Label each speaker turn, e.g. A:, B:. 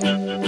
A: Mm-hmm.